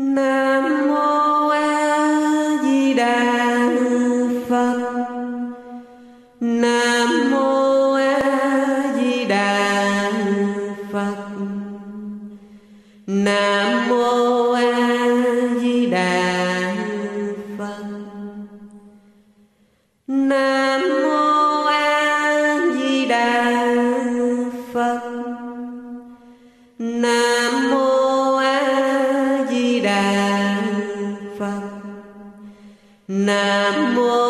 Namo Nam mô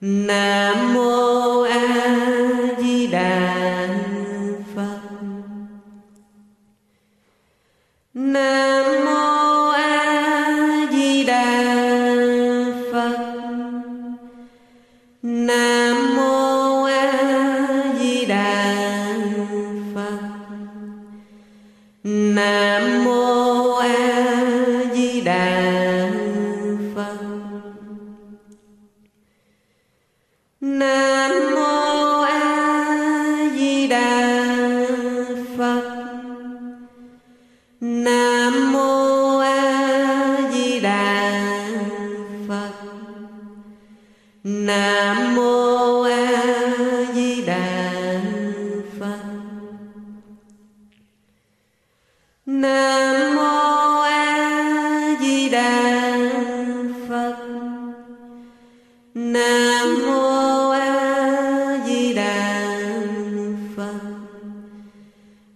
Nam mô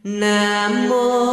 Nam mô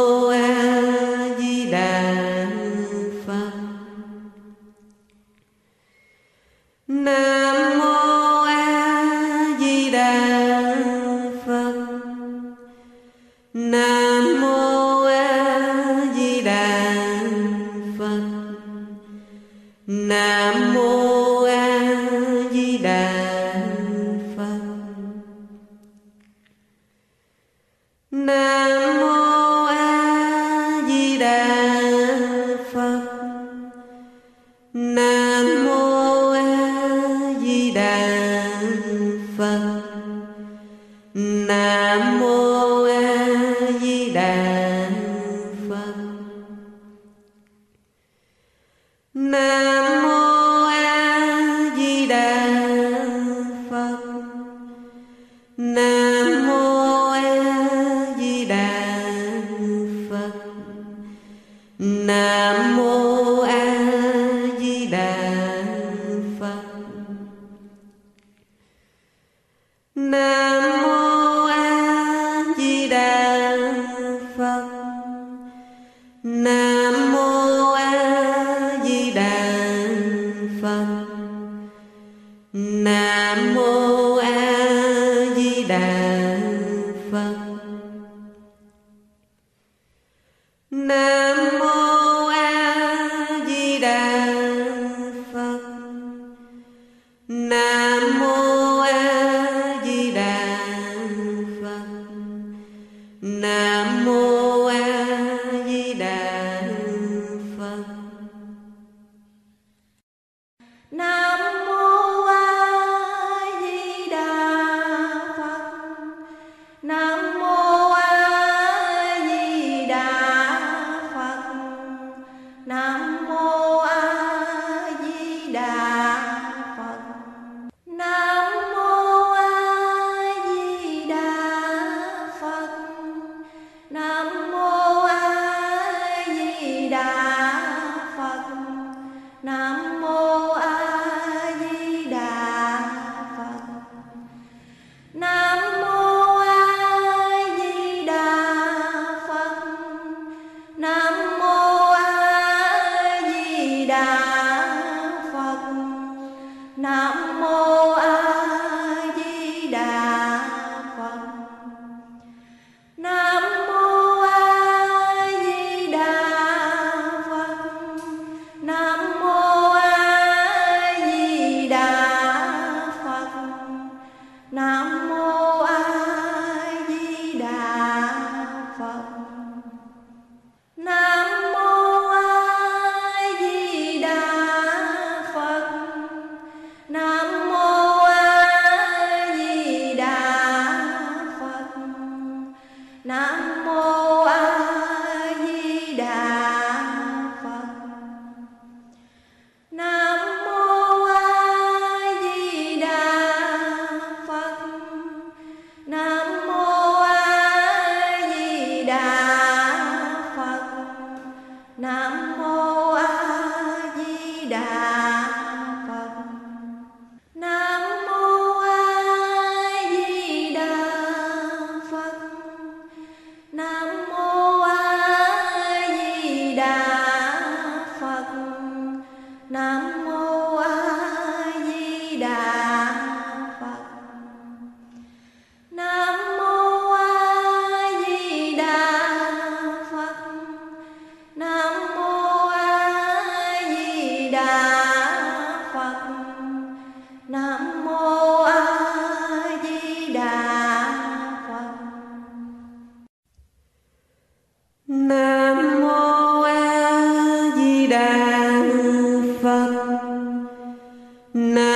No.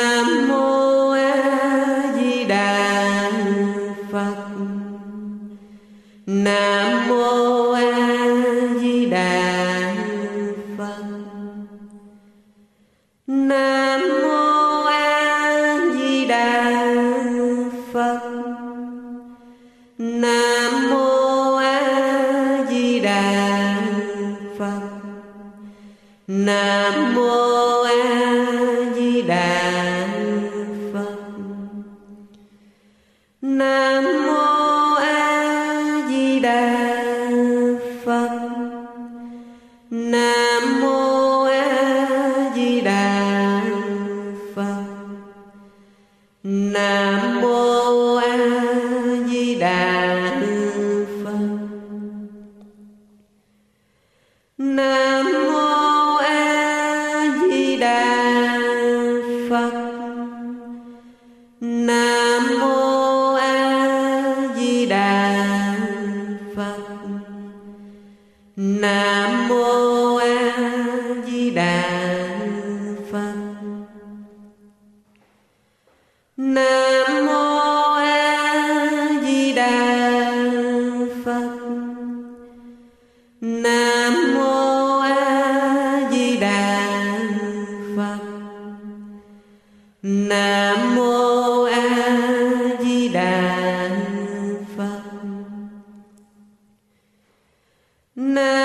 No.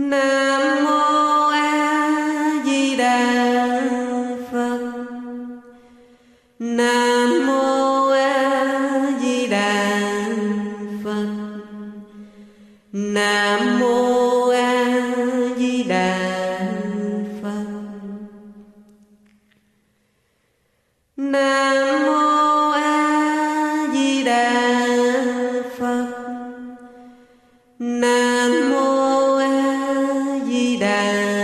No. again.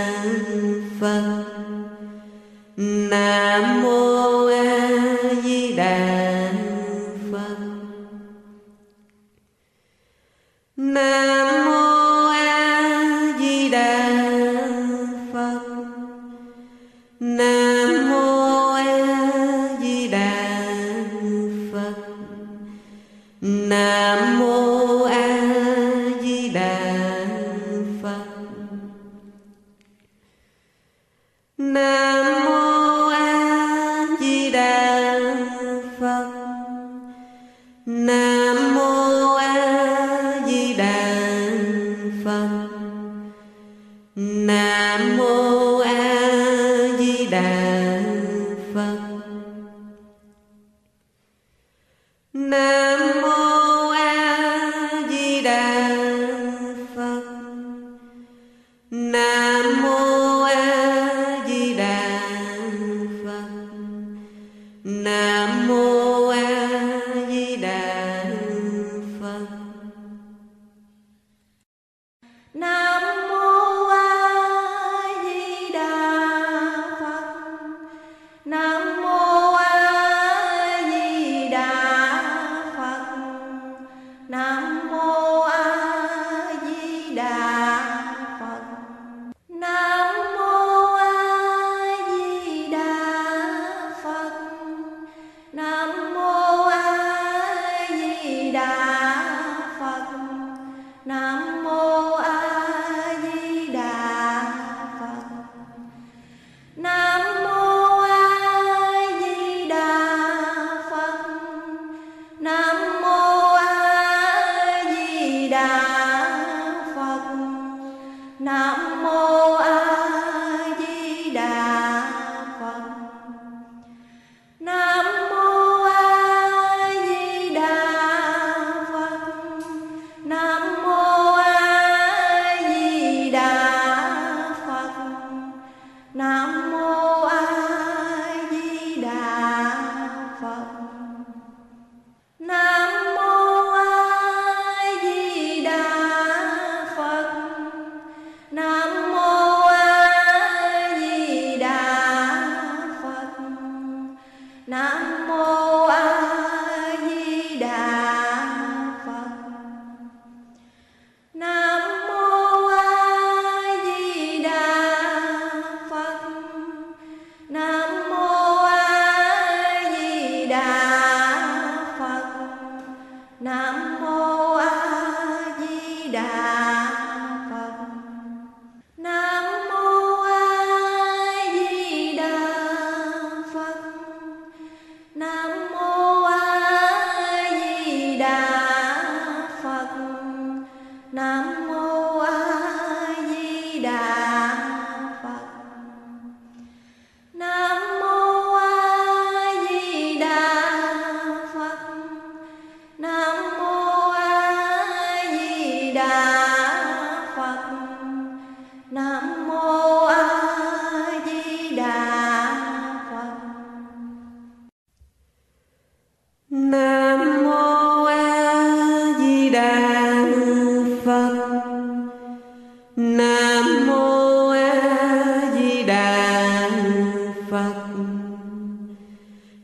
na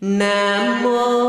Nam mô